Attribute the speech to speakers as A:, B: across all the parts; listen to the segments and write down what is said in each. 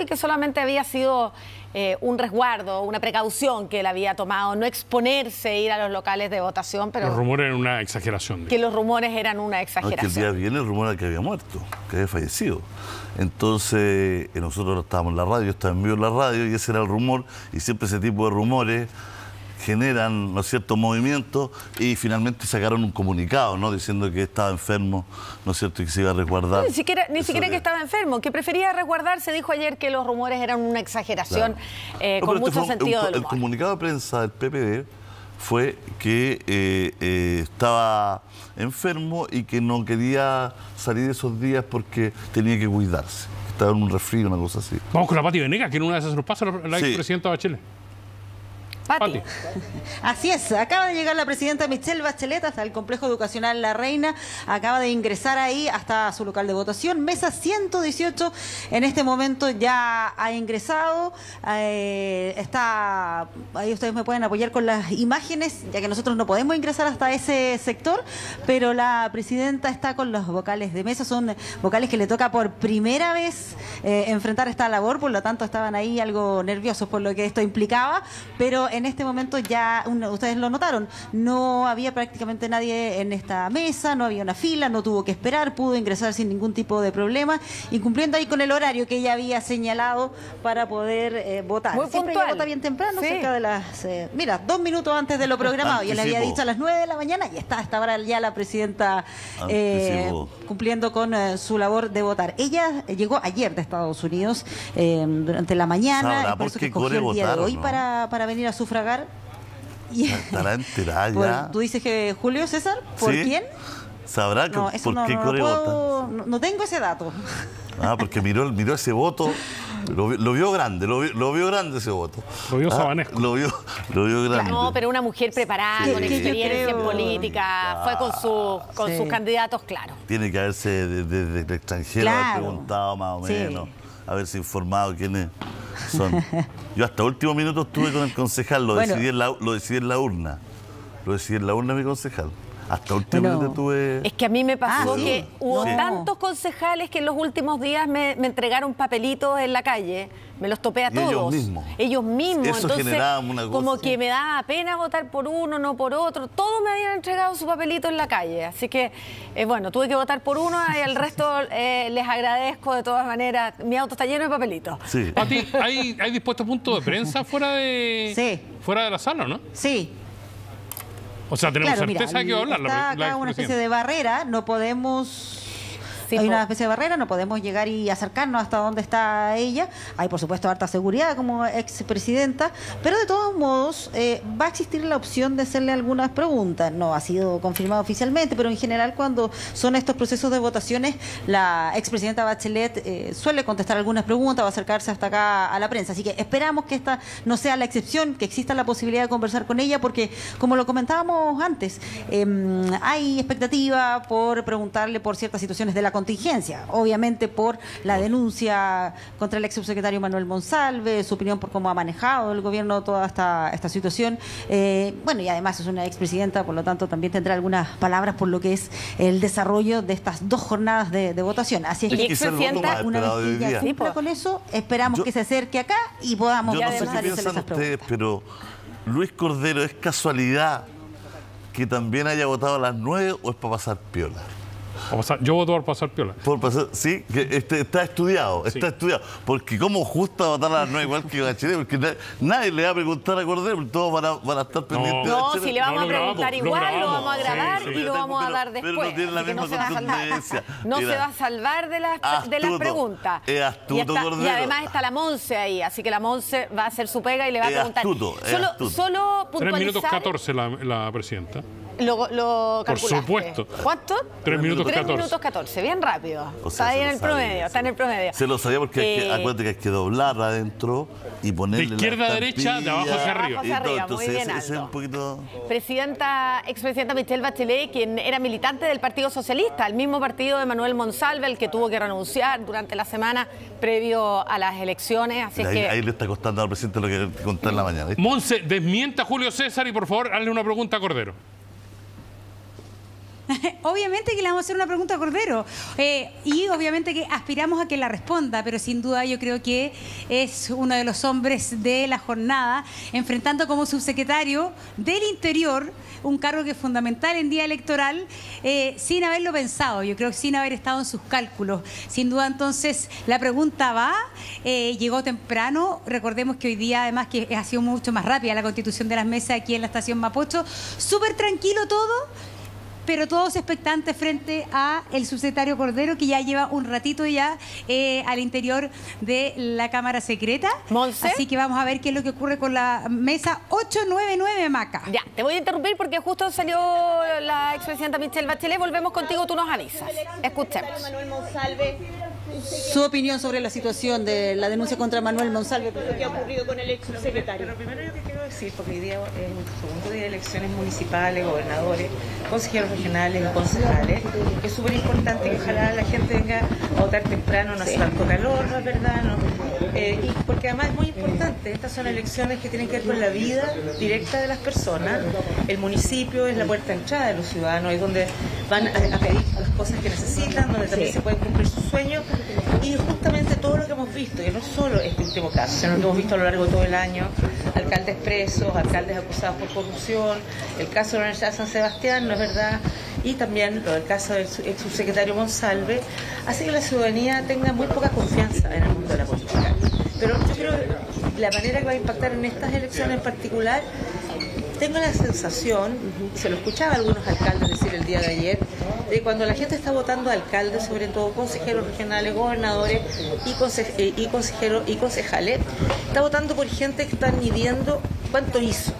A: y que solamente había sido eh, un resguardo, una precaución que él había tomado, no exponerse, ir a los locales de votación, pero...
B: Los rumores eran una exageración.
A: Que los rumores eran una exageración.
C: No, que el día viene el rumor que había muerto, que había fallecido. Entonces, eh, nosotros estábamos en la radio, estaba en vivo en la radio y ese era el rumor, y siempre ese tipo de rumores generan ¿no es cierto? movimientos y finalmente sacaron un comunicado ¿no? diciendo que estaba enfermo ¿no es cierto? y que se iba a resguardar.
A: ni siquiera, ni siquiera que estaba enfermo, que prefería resguardarse. Dijo ayer que los rumores eran una exageración eh, con mucho sentido del
C: El comunicado de prensa del PPD fue que eh, eh, estaba enfermo y que no quería salir esos días porque tenía que cuidarse. Estaba en un resfrío, una cosa así.
B: Vamos con la Pati Venegas, que en una de esas nos pasa la, sí. expresidenta Bachelet.
D: Así es, acaba de llegar la presidenta Michelle Bachelet hasta el complejo educacional La Reina, acaba de ingresar ahí hasta su local de votación, mesa 118, en este momento ya ha ingresado, eh, está, ahí ustedes me pueden apoyar con las imágenes, ya que nosotros no podemos ingresar hasta ese sector, pero la presidenta está con los vocales de mesa, son vocales que le toca por primera vez eh, enfrentar esta labor, por lo tanto estaban ahí algo nerviosos por lo que esto implicaba, pero en este momento ya, ustedes lo notaron, no había prácticamente nadie en esta mesa, no había una fila, no tuvo que esperar, pudo ingresar sin ningún tipo de problema y cumpliendo ahí con el horario que ella había señalado para poder eh, votar.
A: Muy
D: Siempre ella vota bien temprano, cerca de las... Eh, mira, dos minutos antes de lo programado. Ya le había dicho a las nueve de la mañana y está hasta ahora ya la presidenta eh, cumpliendo con su labor de votar. Ella llegó ayer de Estados Unidos durante la mañana, por eso que cogió el día de hoy para, para venir a su sufragar.
C: Estará enterada ya.
D: ¿Tú dices que Julio César? ¿Por quién?
C: ¿Sabrá que, por qué
D: no, no, tengo ese dato.
C: Ah, porque miró, miró ese voto, lo, vio grande, lo, vio grande ese voto.
B: Lo vio ah, sabanesco.
C: Lo vio, lo vio grande.
A: No, pero una mujer preparada, con experiencia en política, fue con, su, con sus candidatos, claro.
C: Tiene que haberse desde el extranjero haber preguntado más o menos, haberse informado quiénes son. Yo hasta último minuto estuve con el concejal, lo, decidí, en la, lo decidí en la urna. Lo decidí en la urna mi concejal. Hasta último minuto tuve...
A: Es que a mí me pasó ah, que hubo tantos concejales que en los últimos días me, entregaron papelitos en la calle. Me los topé a todos.
C: ellos mismos.
A: Ellos mismos.
C: Eso
A: Entonces,
C: una cosa.
A: como que me daba pena votar por uno, no por otro. Todos me habían entregado su papelito en la calle. Así que, eh, bueno, tuve que votar por uno y al resto eh, les agradezco de todas maneras. Mi auto está lleno de papelitos.
B: Sí. ¿A ti hay, hay dispuesto punto de prensa fuera de,
D: sí.
B: fuera de la sala, no?
D: Sí.
B: O sea, tenemos certeza de que va a hablar.
D: Está acá una especie de barrera, no podemos hay una especie de barrera, no podemos llegar y acercarnos hasta donde está ella. Hay, por supuesto, harta seguridad como expresidenta, pero de todos modos eh, va a existir la opción de hacerle algunas preguntas. No ha sido confirmado oficialmente, pero en general cuando son estos procesos de votaciones, la expresidenta Bachelet eh, suele contestar algunas preguntas, va a acercarse hasta acá a la prensa. Así que esperamos que esta no sea la excepción, que exista la posibilidad de conversar con ella, porque como lo comentábamos antes, em, hay expectativa por preguntarle por ciertas situaciones de la contingencia, obviamente por la denuncia contra el ex subsecretario Manuel Monsalve, su opinión por cómo ha manejado el gobierno toda esta, esta situación. Eh, bueno, y además es una expresidenta, por lo tanto también tendrá algunas palabras por lo que es el desarrollo de estas dos jornadas de, votación. Así es que una vez que ya con eso, esperamos que se acerque acá y podamos
C: yo no sé qué piensan ustedes, pero Luis Cordero, ¿es casualidad que también haya votado a las nueve o es para pasar piola?
B: Yo voto por pasar piola.
C: Por pasar, sí, que este, está estudiado, está estudiado. Porque como justo votar a las 9 igual que Bachelet, porque nadie, le va a preguntar a Cordero, todos van a, van a estar pendientes
A: no, No, si le vamos a preguntar igual, lo, vamos a grabar y lo vamos a dar después.
C: Pero no tiene la misma
A: contundencia. No se va a salvar de las, de las preguntas.
C: Es astuto,
A: y,
C: Cordero.
A: y además está la Monse ahí, así que la Monse va a hacer su pega y le va a preguntar.
C: Astuto,
A: solo, solo
B: 3 minutos 14 la, la presidenta.
A: Lo, lo
B: Por supuesto.
A: ¿Cuánto?
B: 3 minutos 14. 3
A: minutos 14, bien rápido. está ahí en el promedio, está en el promedio.
C: Se lo sabía porque hay que, eh, acuérdate que hay que doblar adentro y ponerle
B: De izquierda a derecha, de abajo hacia arriba.
A: Hacia arriba muy bien ese,
C: es un poquito...
A: Presidenta, expresidenta Michelle Bachelet, quien era militante del Partido Socialista, el mismo partido de Manuel Monsalve, el que tuvo que renunciar durante la semana previo a las elecciones. Así
C: ahí,
A: que...
C: ahí le está costando al presidente lo que contar en la mañana.
B: Monse, desmienta a Julio César y por favor hazle una pregunta a Cordero.
E: obviamente que le vamos a hacer una pregunta a Cordero. Eh, y obviamente que aspiramos a que la responda, pero sin duda yo creo que es uno de los hombres de la jornada, enfrentando como subsecretario del Interior un cargo que es fundamental en día electoral, eh, sin haberlo pensado, yo creo que sin haber estado en sus cálculos. Sin duda entonces la pregunta va, eh, llegó temprano, recordemos que hoy día además que ha sido mucho más rápida la constitución de las mesas aquí en la estación Mapocho, súper tranquilo todo pero todos expectantes frente a el subsecretario Cordero, que ya lleva un ratito ya eh, al interior de la Cámara Secreta. Así que vamos a ver qué es lo que ocurre con la mesa 899, Maca.
A: Ya, te voy a interrumpir porque justo salió la expresidenta Michelle Bachelet. Volvemos contigo, tú nos avisas. Escuchemos.
D: Su opinión sobre la situación de la denuncia contra Manuel Monsalve.
F: ¿Qué ha ocurrido con el ex secretario? Decir, porque hoy día es un segundo día de elecciones municipales, gobernadores, consejeros regionales y concejales, es súper importante que ojalá la gente venga a votar temprano, no hace tanto calor, ¿no es verdad? ¿no? Eh, y porque además es muy importante, estas son elecciones que tienen que ver con la vida directa de las personas. El municipio es la puerta de entrada de los ciudadanos, es donde van a, pedir las cosas que necesitan, donde también se pueden cumplir sus sueños. Y justamente todo lo que hemos visto, que no solo este último caso, sino lo que hemos visto a lo largo de todo el año, alcaldes presos, alcaldes acusados por corrupción, el caso de San Sebastián, ¿no es verdad? Y también lo del caso del ex subsecretario Monsalve, hace que la ciudadanía tenga muy poca confianza en el mundo de la política. Pero yo creo que la manera que va a impactar en estas elecciones en particular tengo la sensación, se lo escuchaba a algunos alcaldes decir el día de ayer, de cuando la gente está votando a alcaldes, sobre todo consejeros regionales, gobernadores y, eh, y consejeros y concejales, está votando por gente que está midiendo cuánto hizo,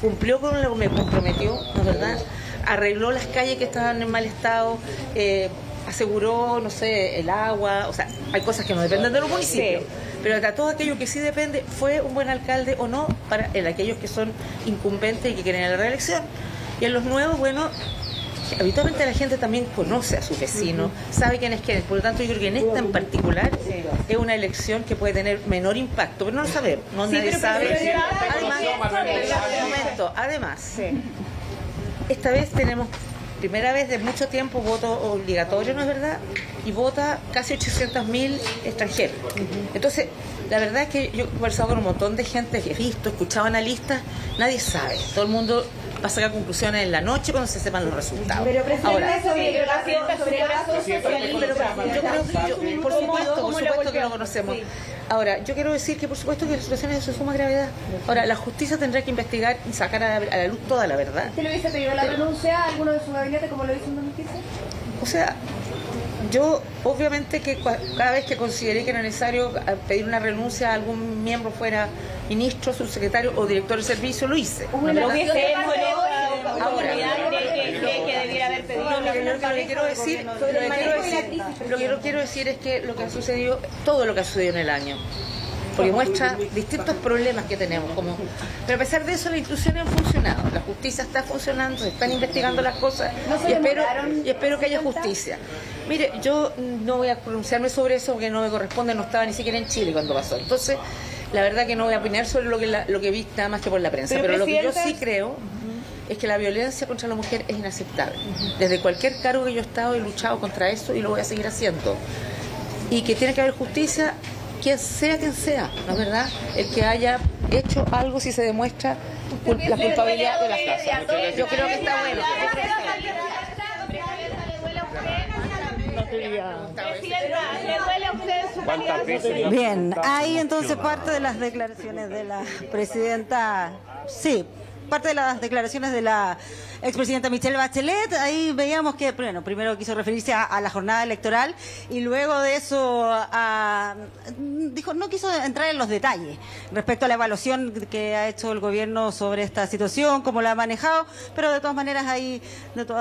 F: cumplió con lo que me comprometió, ¿no es verdad? Arregló las calles que estaban en mal estado, eh, aseguró, no sé, el agua, o sea, hay cosas que no dependen de los municipios. Pero de todo aquello que sí depende, ¿fue un buen alcalde o no para aquellos que son incumbentes y que quieren la reelección? Y en los nuevos, bueno, habitualmente la gente también conoce a su vecino, sabe quién es quién Por lo tanto, yo creo que en esta en particular es una elección que puede tener menor impacto, pero no lo sabemos, no nadie sabe. Además, además esta vez tenemos primera vez de mucho tiempo voto obligatorio, ¿no es verdad? Y vota casi 800.000 extranjeros. Entonces, la verdad es que yo he conversado con un montón de gente he visto, escuchado analistas, nadie sabe. Todo el mundo va a sacar conclusiones en la noche cuando se sepan los resultados. Pero Ahora, sobre yo creo por supuesto, por supuesto que lo conocemos. Ahora, yo quiero decir que por supuesto que la situación es de suma gravedad. Ahora, la justicia tendrá que investigar y sacar a la, luz toda la verdad.
G: ¿Usted le hubiese pedido la renuncia a alguno de su gabinete como lo hizo en 2015?
F: O sea, yo obviamente que cada vez que consideré que era necesario eh, pedir una renuncia a algún miembro fuera ministro, subsecretario o director de servicio, lo hice.
G: Lo que
F: lo que quiero decir, lo que quiero decir es que lo que ha sucedido, todo lo que ha sucedido en el año, porque muestra distintos problemas que tenemos. Como, pero a pesar de eso, las instituciones han funcionado, la justicia está funcionando, se están investigando las cosas y, espero, y espero que haya justicia. Mire, yo no voy a pronunciarme sobre eso porque no me corresponde, no estaba ni siquiera en Chile cuando pasó. Entonces, la verdad que no voy a opinar sobre lo que, lo que vi nada más que por la prensa, pero, lo que yo sí creo es que la violencia contra la mujer es inaceptable. Desde cualquier cargo que yo he estado he luchado contra eso y lo voy a seguir haciendo. Y que tiene que haber justicia quien sea quien sea, ¿no es verdad? El que haya hecho algo si se demuestra la culpabilidad de las casas. Yo creo que está bueno.
D: Bien, ahí entonces parte de las declaraciones de la presidenta, sí, parte de las declaraciones de la expresidenta Michelle Bachelet, ahí veíamos que, bueno, primero quiso referirse a, la jornada electoral y luego de eso dijo, no quiso entrar en los detalles respecto a la evaluación que ha hecho el gobierno sobre esta situación, cómo la ha manejado, pero de todas maneras ahí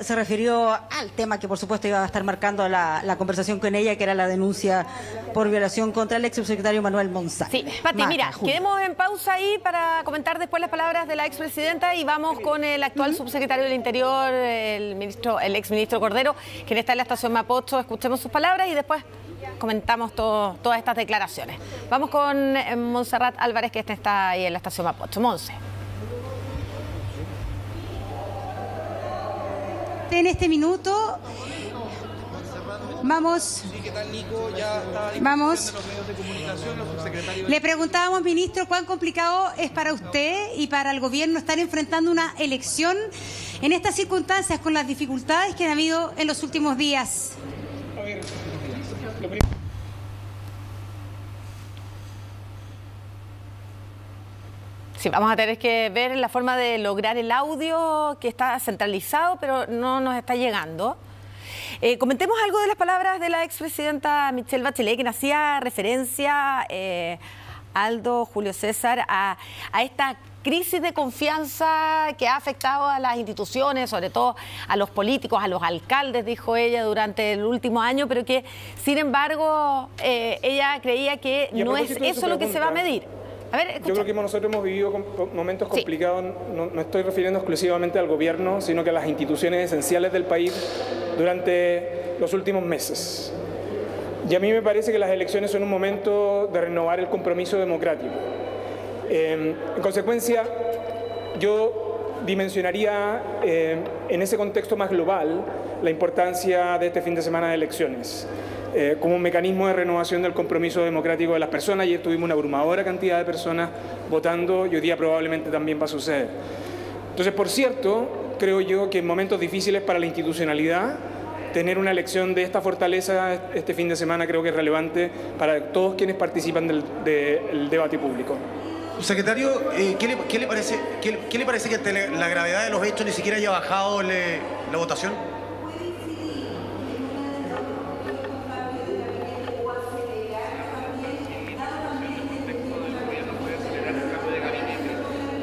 D: se refirió al tema que por supuesto iba a estar marcando la, conversación con ella, que era la denuncia por violación contra el ex subsecretario Manuel Monzá.
A: Sí, Pati, mira, quedemos en pausa ahí para comentar después las palabras de la expresidenta y vamos con el actual subsecretario del Interior, el ministro, el exministro Cordero, quien está en la estación Mapocho. Escuchemos sus palabras y después comentamos todas estas declaraciones. Vamos con eh, Montserrat Álvarez, que está ahí en la estación Mapocho. Monse.
E: en este minuto. Vamos. Vamos. Le preguntábamos, ministro, cuán complicado es para usted y para el gobierno estar enfrentando una elección en estas circunstancias con las dificultades que han habido en los últimos días.
A: Sí, vamos a tener que ver la forma de lograr el audio que está centralizado, pero no nos está llegando. Eh, comentemos algo de las palabras de la expresidenta Michelle Bachelet, que hacía referencia, eh, Aldo, Julio César, a, a esta crisis de confianza que ha afectado a las instituciones, sobre todo a los políticos, a los alcaldes, dijo ella, durante el último año, pero que, sin embargo, eh, ella creía que no es eso lo que se va a medir.
H: Yo creo que nosotros hemos vivido momentos complicados, no, no, estoy refiriendo exclusivamente al gobierno, sino que a las instituciones esenciales del país durante los últimos meses. Y a mí me parece que las elecciones son un momento de renovar el compromiso democrático. Eh, en consecuencia, yo dimensionaría eh, en ese contexto más global la importancia de este fin de semana de elecciones. Eh, como un mecanismo de renovación del compromiso democrático de las personas. Ayer tuvimos una abrumadora cantidad de personas votando y hoy día probablemente también va a suceder. Entonces, por cierto, creo yo que en momentos difíciles para la institucionalidad, tener una elección de esta fortaleza este fin de semana creo que es relevante para todos quienes participan del, debate público.
I: Secretario, eh, ¿qué, le, parece, qué, le parece que la gravedad de los hechos ni siquiera haya bajado la votación?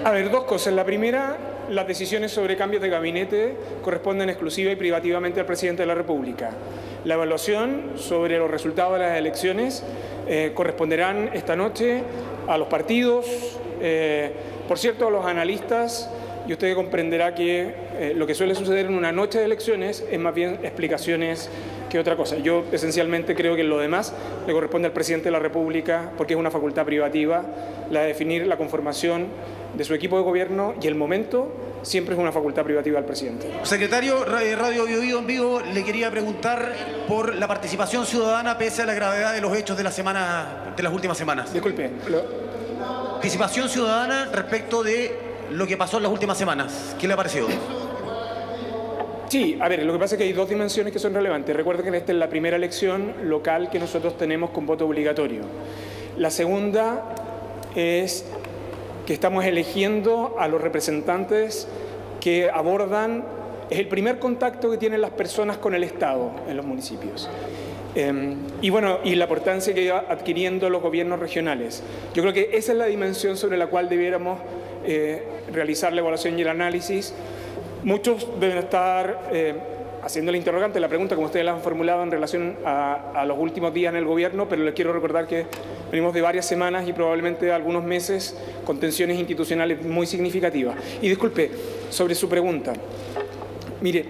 H: A ver, dos cosas. La primera, las decisiones sobre cambios de gabinete corresponden exclusiva y privativamente al presidente de la República. La evaluación sobre los resultados de las elecciones eh, corresponderán esta noche a los partidos, eh, por cierto, a los analistas, y usted comprenderá que eh, lo que suele suceder en una noche de elecciones es más bien explicaciones que otra cosa. Yo esencialmente creo que lo demás le corresponde al presidente de la República porque es una facultad privativa la de definir la conformación de su equipo de gobierno y el momento siempre es una facultad privativa del presidente.
I: Secretario Radio Bio en vivo le quería preguntar por la participación ciudadana pese a la gravedad de los hechos de la semana de las últimas semanas.
H: Disculpe.
I: Participación ciudadana respecto de lo que pasó en las últimas semanas. ¿Qué le ha parecido?
H: Sí, a ver, lo que pasa es que hay dos dimensiones que son relevantes. Recuerda que esta es la primera elección local que nosotros tenemos con voto obligatorio. La segunda es que estamos eligiendo a los representantes que abordan, es el primer contacto que tienen las personas con el Estado en los municipios. Em, y bueno, y la importancia que va adquiriendo los gobiernos regionales. Yo creo que esa es la dimensión sobre la cual debiéramos eh, realizar la evaluación y el análisis. Muchos deben estar eh, haciendo el interrogante, la pregunta como ustedes la han formulado en relación a, los últimos días en el gobierno, pero les quiero recordar que venimos de varias semanas y probablemente algunos meses con tensiones institucionales muy significativas. Y disculpe, sobre su pregunta, mire,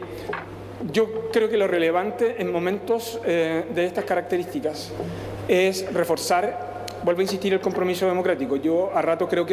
H: yo creo que lo relevante en momentos eh, de estas características es reforzar, vuelvo a insistir, el compromiso democrático. Yo a rato creo que